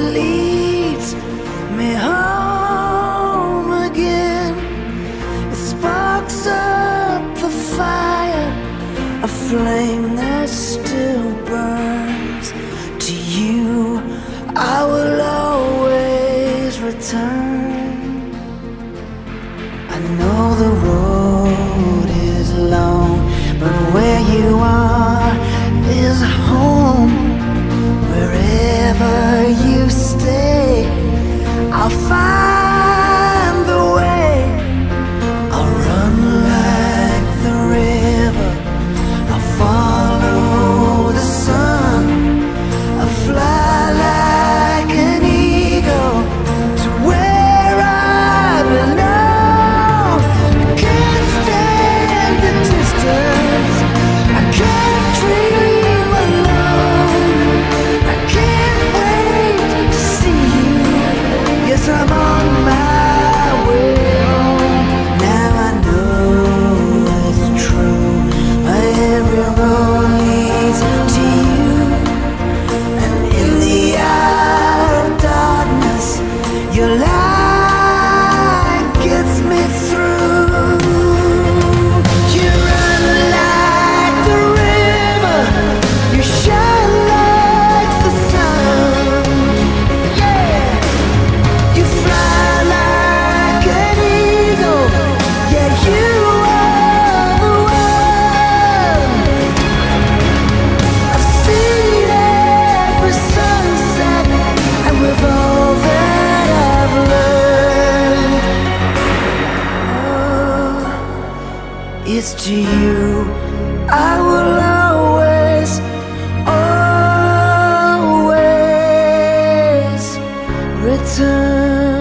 leads me home again. It sparks up the fire, a flame that still burns. To you, I will always return. I know the road is long, but where you are is home. Wherever is to you. I will always, always return.